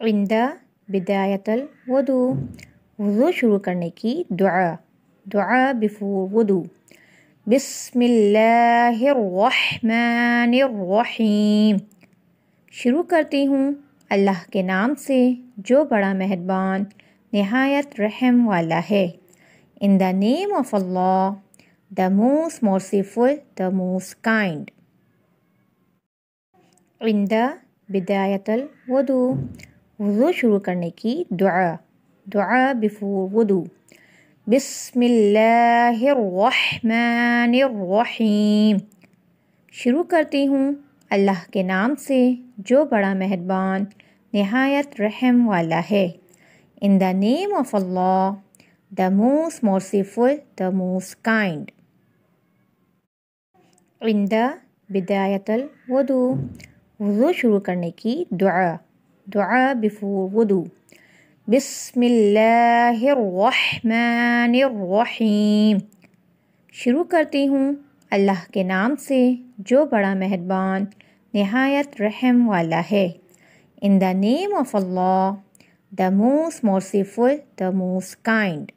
इंद बिदायतल वदू वज़ू शुरू करने की दुआ दुआ बिफोर वदू बिस्मिल्लाहिर्रहमानिर्रहीम शुरू करती हूँ अल्लाह के नाम से जो बड़ा मेहरबान नहायत रहम वाला है in the name of Allah the most merciful the most kind in the बिदायतल वदू वज़ू शुरू करने की दुआ दुआ बिफोर वदू। बिस्मिल्लाहिर्रहमानिर्रहीम। शुरू करती हूँ अल्लाह के नाम से, जो बड़ा मेहरबान, नहायत रहम वाला है। In the name of Allah, the most merciful, the most kind. In the बिदायतल वदू। वज़ू शुरू करने की दुआ। دعا بفور wudu بسم اللہ الرحمن الرحیم. شروع کرتی ہوں اللہ کے نام سے جو بڑا مہربان، نہایت رحم والا ہے. ان دا نیم آف اللہ دا موس مورسیفل دا موس کائنڈ